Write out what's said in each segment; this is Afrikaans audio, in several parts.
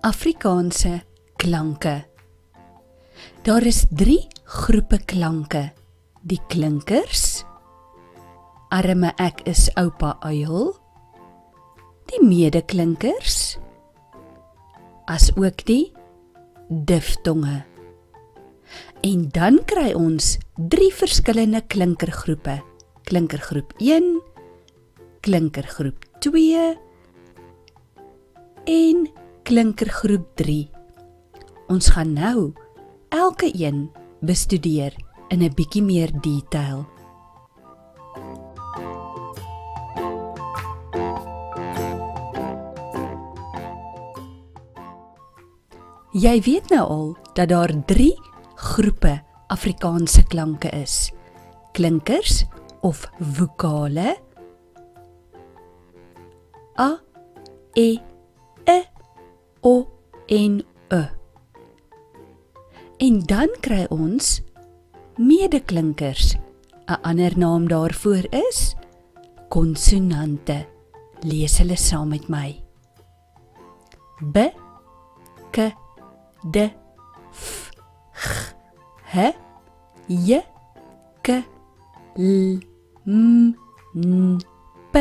Afrikaanse klanke. Daar is 3 groepe klanke. Die klinkers. Arme ek is oupa uil. Die medeklinkers. As ook die diftonge. En dan kry ons 3 verskillende klinkergroepe. Klinkergroep 1, klinkergroep 2 en klinkergroep 3. Ons gaan nou elke een bestudeer in 'n bietjie meer detail. Jy weet nou al dat daar 3 groepe Afrikaanse klanke is. Klinkers of vokale a e e o en e. En dan kry ons medeklinkers. 'n Ander naam daarvoor is konsonante. Lees hulle saam met my. B k d f g h j k l m n p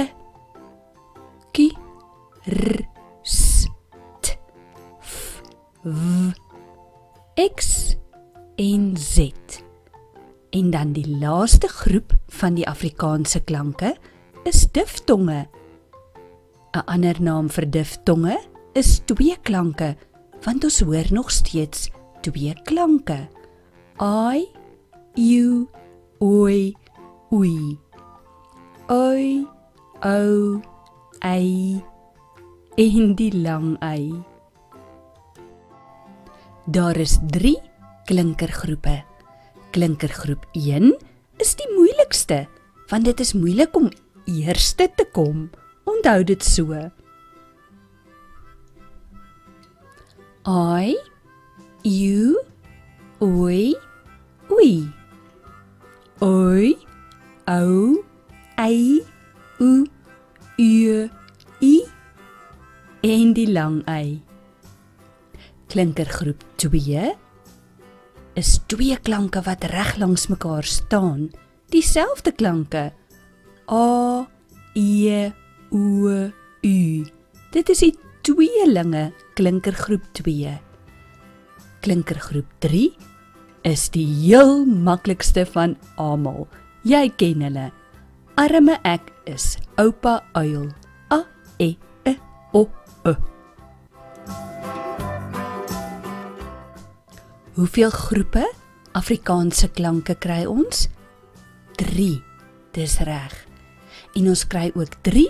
k r w x en z. En dan die laaste groep van die Afrikaanse klanke is diftonge. 'n Ander naam vir diftonge is twee klanke want ons hoor nog steeds twee klanke. I u oi ui. Oi o ei en die lang ei. Daar is 3 klinkergroepe. Klinkergroep 1 is die moeilikste want dit is moeilik om eerste te kom. Onthou dit so. I u oi ui oi ou ei u u i en die lang ei klinkergroep 2 is twee klanke wat reg langs mekaar staan dieselfde klanke a e o u dit is die tweelinge klinkergroep 2. Klinkergroep 3 is die heel maklikste van almal. Jy ken hulle. Arme ek is oupa uil. A e e o Hoeveel groepe Afrikaanse klanke kry ons? 3. Dis reg. En ons kry ook 3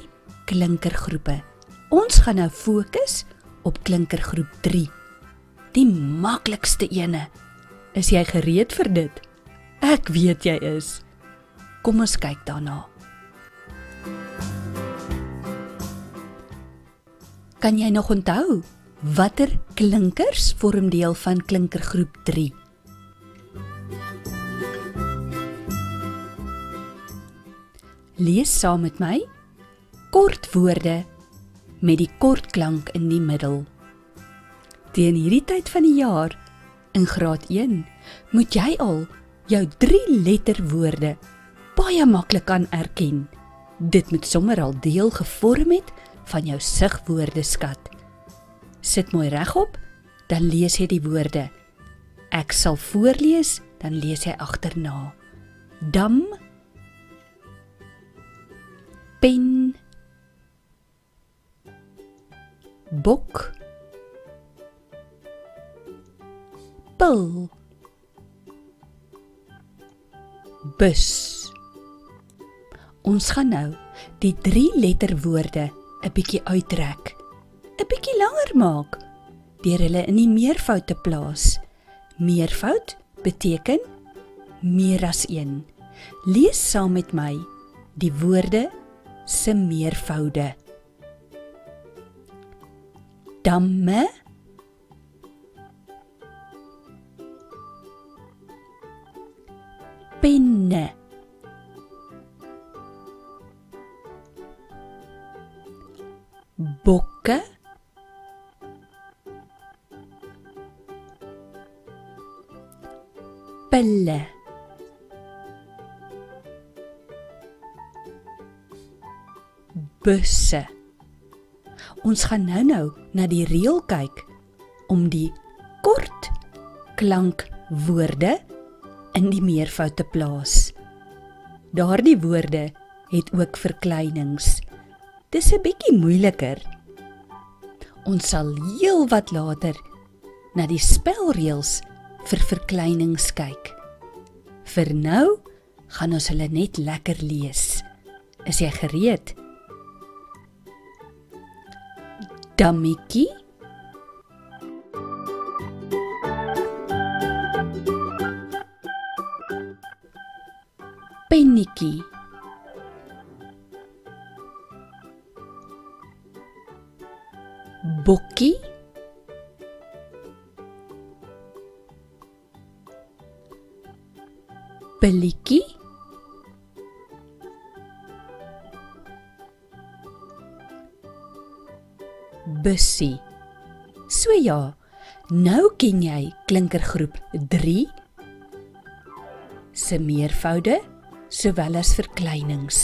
klinkergroepe. Ons gaan nou fokus op klinkergroep 3. Die maklikste ene. Is jy gereed vir dit? Ek weet jy is. Kom ons kyk daarna. Kan jy nog onthou watter klinkers vorm deel van klinkergroep 3? Lees saam met my kort woorde met die kort klank in die middel. Teen hierdie tyd van die jaar in graad 1 moet jy al jou 3 letter woorde baie maklik kan erken. Dit moet sommer al deel gevorm het van jou sigwoordeskat. Sit mooi regop, dan lees jy die woorde. Ek sal voorlees, dan lees jy agterna. Dam. Pen. Bok. Pil. Bus. Ons gaan nou die 3 letterwoorde 'n bietjie uittrek 'n bietjie langer maak deur hulle in die meervoud te plaas. Meervoud beteken meer as 1 lees saam met my die woorde se meervoude. Damme penne. Bokke pille busse Ons gaan nou-nou na die reël kyk om die kort klankwoorde in die meervoud te plaas. Daardie woorde het ook verkleinings. Dis 'n bietjie moeiliker. Ons sal heelwat later na die spelreëls vir verkleinings kyk. Vir nou gaan ons hulle net lekker lees. Is jy gereed? Dammetjie Pennetjie Bokkie Billetjie Bussie So ja, nou ken jy klinkergroep 3 se meervoude sowel as verkleinings.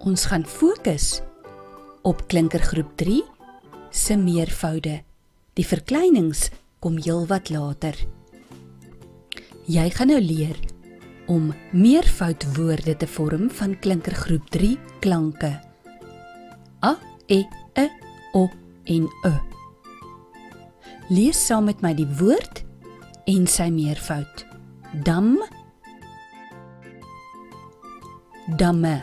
Ons gaan fokus op klinkergroep 3 se meervoude. Die verkleinings kom heelwat later. Jy gaan nou leer om meervoudwoorde te vorm van klinkergroep 3 klanke. A, e, e, o en e. Lees saam met my die woord en sy meervoud. Dam damme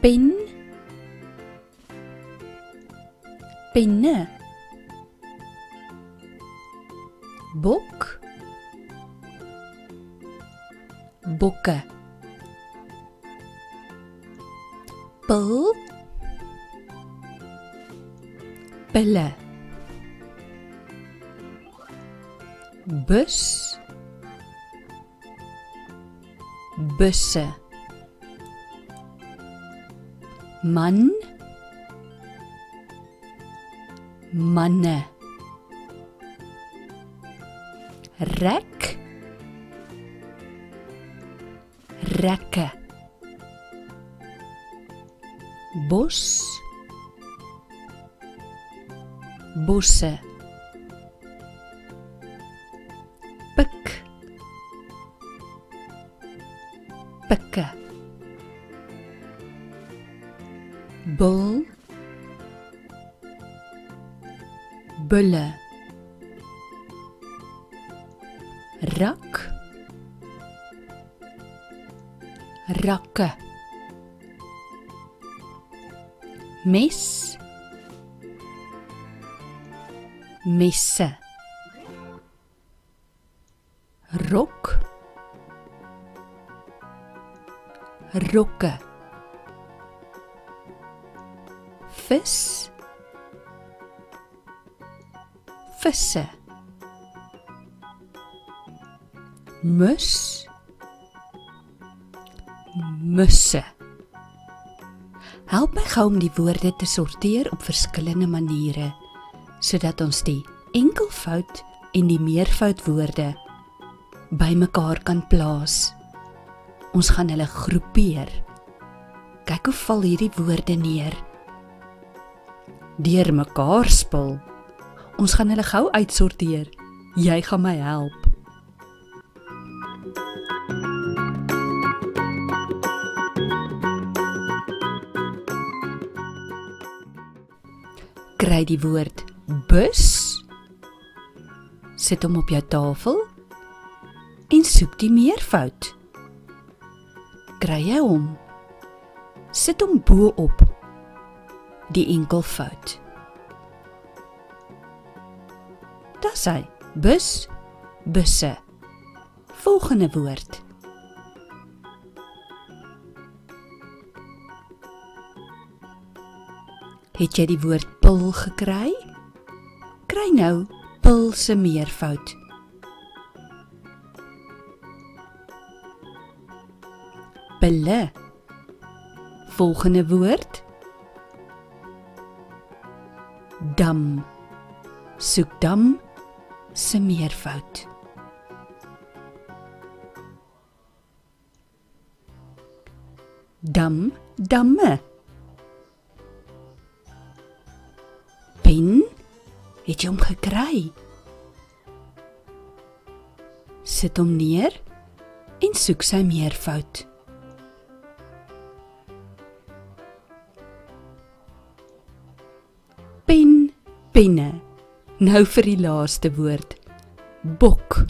pen penne bok bokke pil pille bus? Busse man? Manne rek? Rekke bos? Bosse mes messe. Rok. Rokke. Vis. Visse. Mus. Musse help my gou om die woorde te sorteer op verskillende maniere sodat ons die enkelvoud en die meervoud woorde bymekaar kan plaas Ons gaan hulle groepeer. Kyk hoe val hierdie woorde neer. Deur mekaar spul. Ons gaan hulle gou uitsorteer. Jy gaan my help. Kry die woord bus. Sit hom op jou tafel en soek die meervoud kry jy hom. Sit hom bo op die enkelvoud. Das hy bus busse. Volgende woord. Het jy die woord pil gekry? Kry nou pil se meervoud. pille. Volgende woord. Dam soek dam se meervoud. Dam, damme. Pen het jy hom gekry. Sit hom neer en soek sy meervoud. Pen, penne. Nou vir die laaste woord. Bok.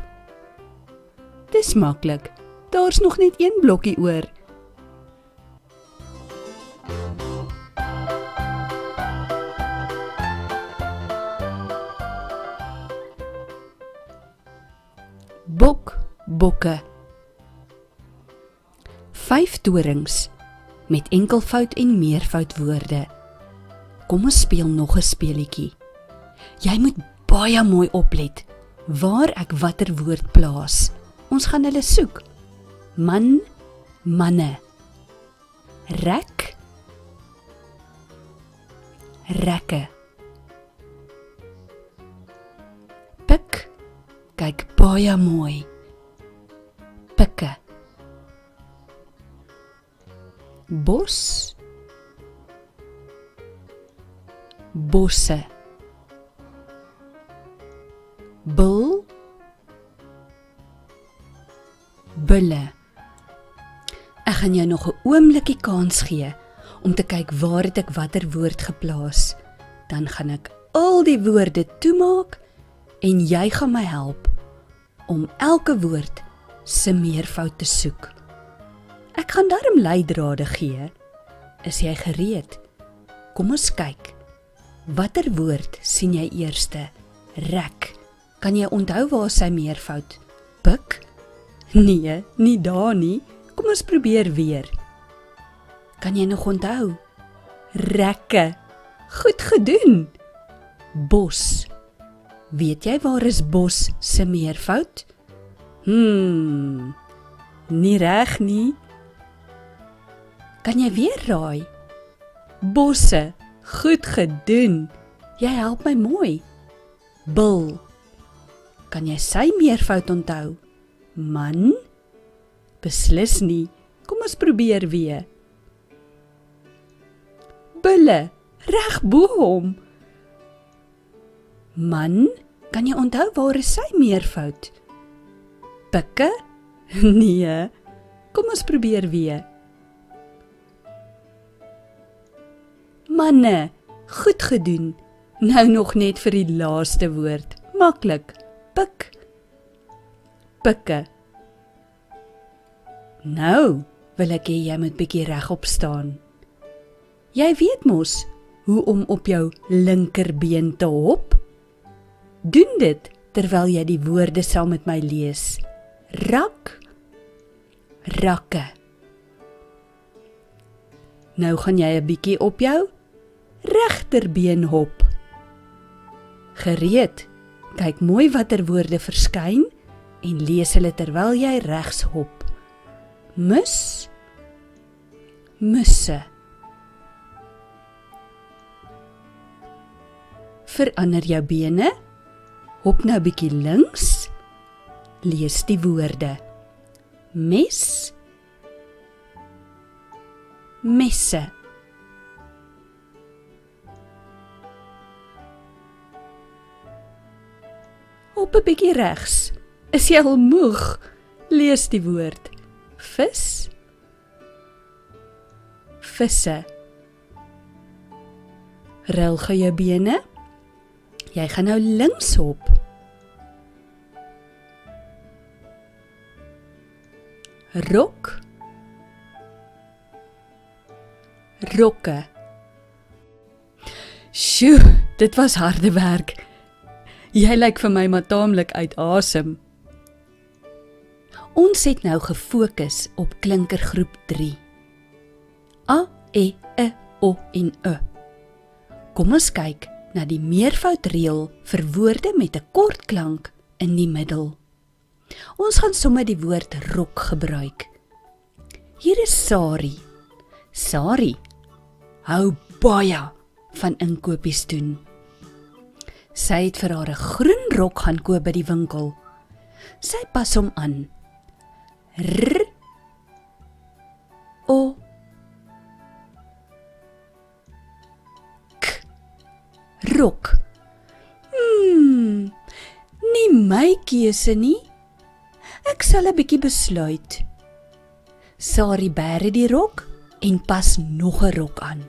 Dis maklik. Daar's nog net een blokkie oor. Bokke. 5 dorings met enkelvoud en meervoud woorde. Kom ons speel nog 'n speletjie. Jy moet baie mooi oplet waar ek watter woord plaas. Ons gaan hulle soek. Man, manne. Rek. Rekke. Pik. Kyk baie mooi. Pikke. Bos. Bosse. Bul. Bulle. Ek gaan jou nog 'n oombliekie kans gee om te kyk waar het ek watter woord geplaas. Dan gaan ek al die woorde toemaak en jy gaan my help om elke woord se meervoud te soek. Ek gaan darm leidrade gee. Is jy gereed? Kom ons kyk. Watter woord sien jy eerste? Rek. Kan jy onthou waar sy meervoud? Pik? Nee, nie daar nie. Kom ons probeer weer. Kan jy nog onthou? Rekke. Goed gedoen. Bos. Weet jy waar is bos se meervoud? Hmm. Nie reg nie. Kan jy weer raai? Bosse. Goed gedoen. Jy help my mooi. Bil. Kan jy sy meervoud onthou? Man? Beslis nie. Kom ons probeer weer. Bulle. Reg bo hom. Man? Kan jy onthou waar is sy meervoud? Pikke? Nee. Kom ons probeer weer. Manne, goed gedoen. Nou nog net vir die laaste woord. Maklik. Pik. Pikke. Nou, wil ek hê jy moet bietjie regop staan. Jy weet mos hoe om op jou linkerbeen te hop? Doen dit terwyl jy die woorde saam met my lees. Rak. Rakke. Nou gaan jy 'n bietjie op jou regterbeen hop. Gereed. Kyk mooi watter woorde verskyn en lees hulle terwyl jy regs hop. Mus. Musse. Verander jou bene. Hop nou bietjie links. Lees die woorde. Mes. Messe. Hop 'n bietjie regs. Is jy al moeg? Lees die woord. Vis. Visse. Rel gou jou bene. Jy gaan nou links hop. Rok. Rokke. Sjoe, dit was harde werk. Jy lyk vir my maar taamlik uit asem. Ons het nou gefokus op klinkergroep 3. A e e o en e. Kom ons kyk na die meervoudreël vir woorde met 'n kort klank in die middel. Ons gaan sommer die woord rok gebruik. Hier is Sari. Sari hou baie van inkopies doen. Sy het vir haar 'n groen rok gaan koop by die winkel. Sy pas hom aan. R O K Rok. Hmm. Nie my keuse nie. Ek sal 'n bietjie besluit. Sari bære die rok en pas nog 'n rok aan.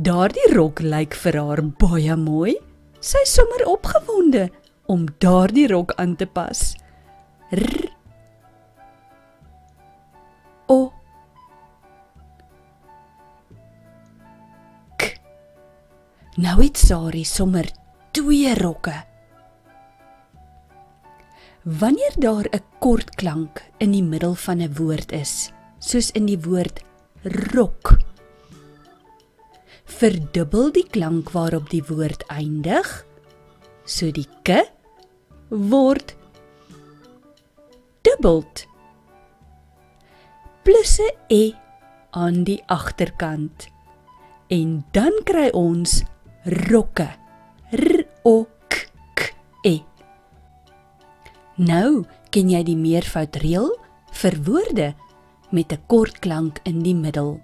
Daardie rok lyk vir haar baie mooi. Sy is sommer opgewonde om daardie rok aan te pas. R O K Nou het Sari sommer twee rokke. Wanneer daar 'n kort klank in die middel van 'n woord is, soos in die woord rok, verdubbel die klank waarop die woord eindig, so die k word dubbeld. Plus 'n e aan die agterkant. En dan kry ons rokke. R O K K E. Nou ken jy die meervoud reël vir woorde met 'n kort klank in die middel.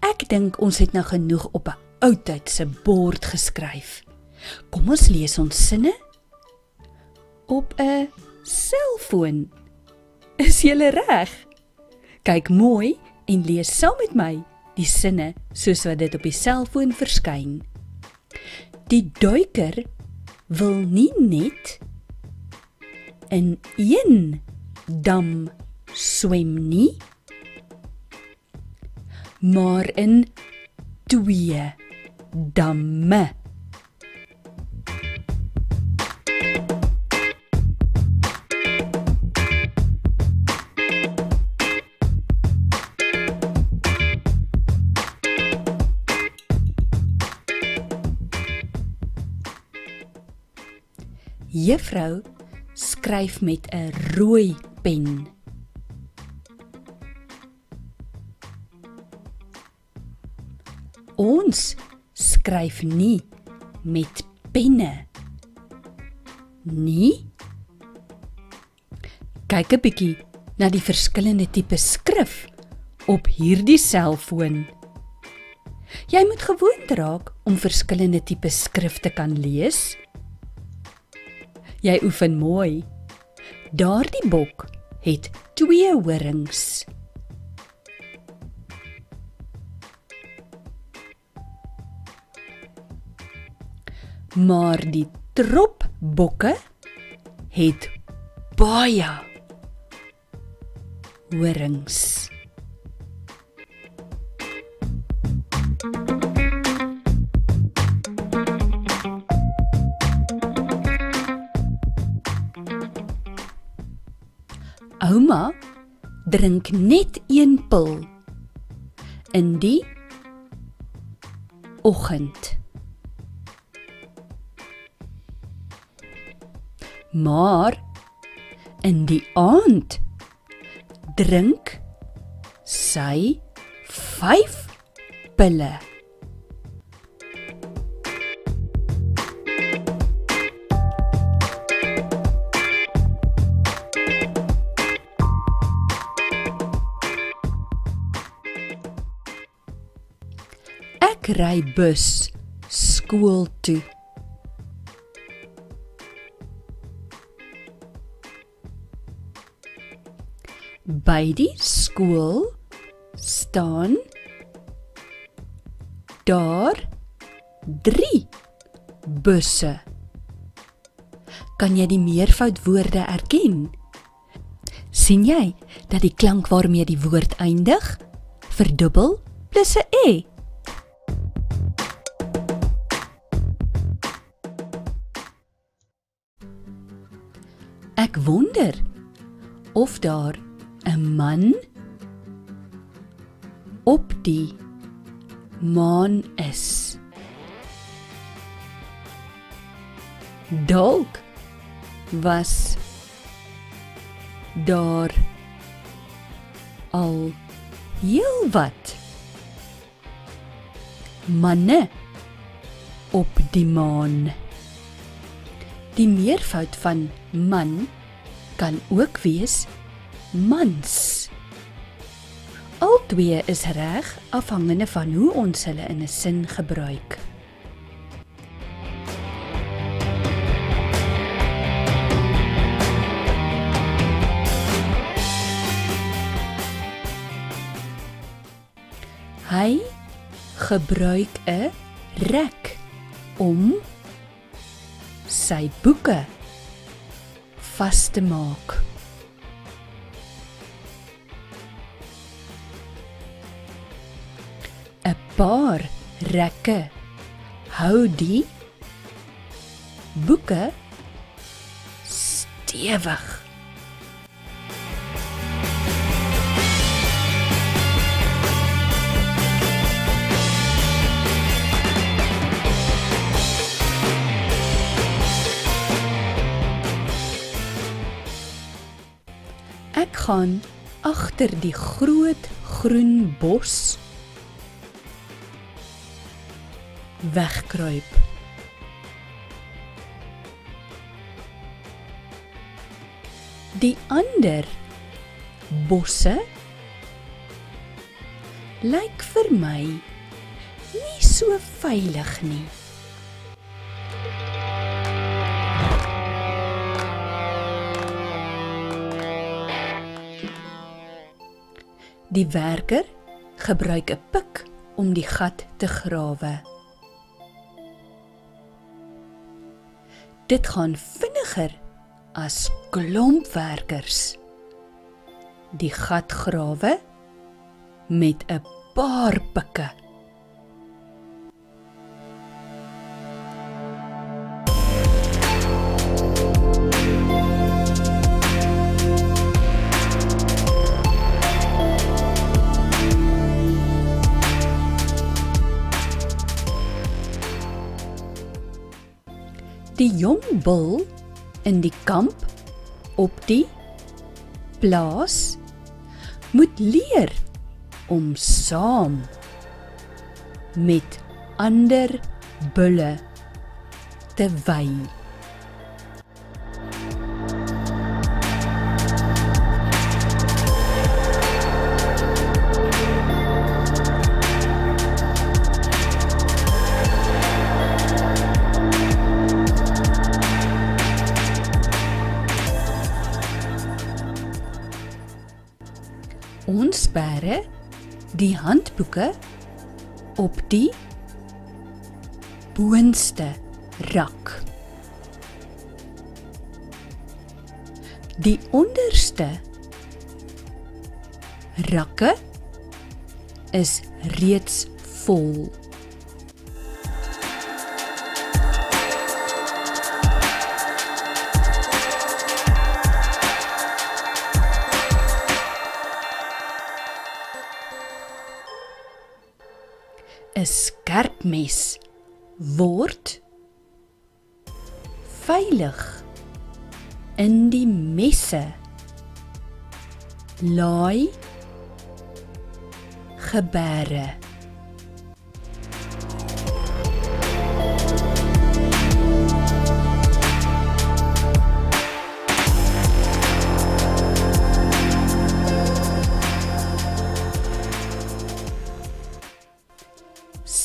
Ek dink ons het nou genoeg op 'n oudtydse bord geskryf. Kom ons lees ons sinne op 'n selfoon. Is jy reg? Kyk mooi en lees saam met my die sinne soos wat dit op die selfoon verskyn. Die duiker wil nie net in een dam swem nie, maar in twee damme. Juffrou skryf met 'n rooi pen. Ons skryf nie met penne nie. Kyk 'n bietjie na die verskillende tipe skrif op hierdie selfoon. Jy moet gewoond raak om verskillende tipe skrif te kan lees. Jy oefen mooi. Daardie bok het twee horings. Maar die trop bokke het baie horings. Ouma drink net een pil in die oggend. Maar in die aand drink sy 5 pille. Ek ry bus skool toe. By die skool staan daar 3 busse. Kan jy die meervoudwoorde erken? sien jy dat die klank waarmee die woord eindig verdubbel plus 'n e Ek wonder of daar 'n man op die maan is. Dalk was daar al heelwat manne op die maan. Die meervoud van man kan ook wees mans. Albei is reg afhangende van hoe ons hulle in 'n sin gebruik. Hy gebruik 'n rek om sy boeke vas te maak. Paar rekke hou die boeke stewig. Gaan agter die groot groen bos wegkruip. Die ander bosse lyk vir my nie so veilig nie. Die werker gebruik 'n pik om die gat te grawe. Dit gaan vinniger as klompwerkers. Die gat grawe met 'n paar pikke. Die jong bul in die kamp op die plaas moet leer om saam met ander bulle te wy. Ons bære die handboeke op die boonste rak. Die onderste rakke is reeds vol. ‘n skerp mes word veilig in die messe. Laai gebere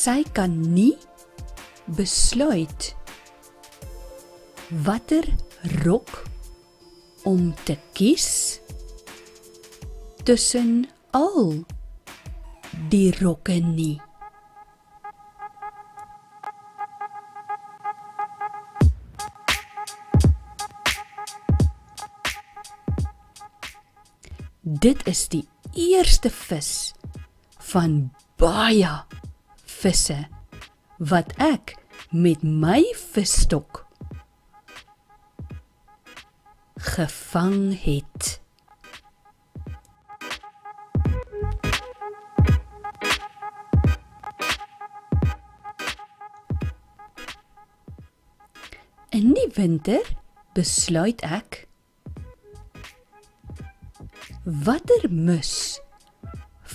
sy kan nie besluit watter rok om te kies tussen al die rokke nie. Dit is die eerste vis van baie visse wat ek met my visstok gevang het. In die winter besluit ek watter mus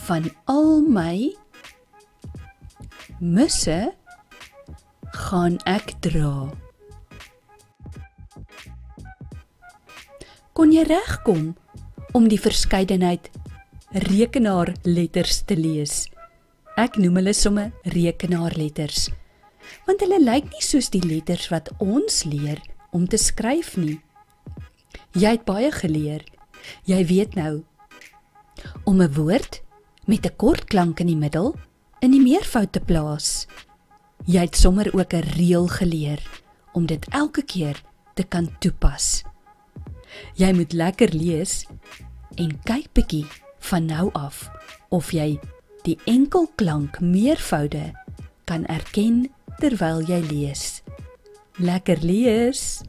van al my musse gaan ek dra. Kon jy regkom om die verskeidenheid rekenaarletters te lees? Ek noem hulle somme rekenaarletters want hulle lyk nie soos die letters wat ons leer om te skryf nie. Jy het baie geleer. Jy weet nou om 'n woord met 'n kort klank in die middel in die meervoud te plaas. Jy het sommer ook 'n reël geleer om dit elke keer te kan toepas. Jy moet lekker lees en kyk bietjie van nou af of jy die enkelklank meervoude kan erken terwyl jy lees. Lekker lees.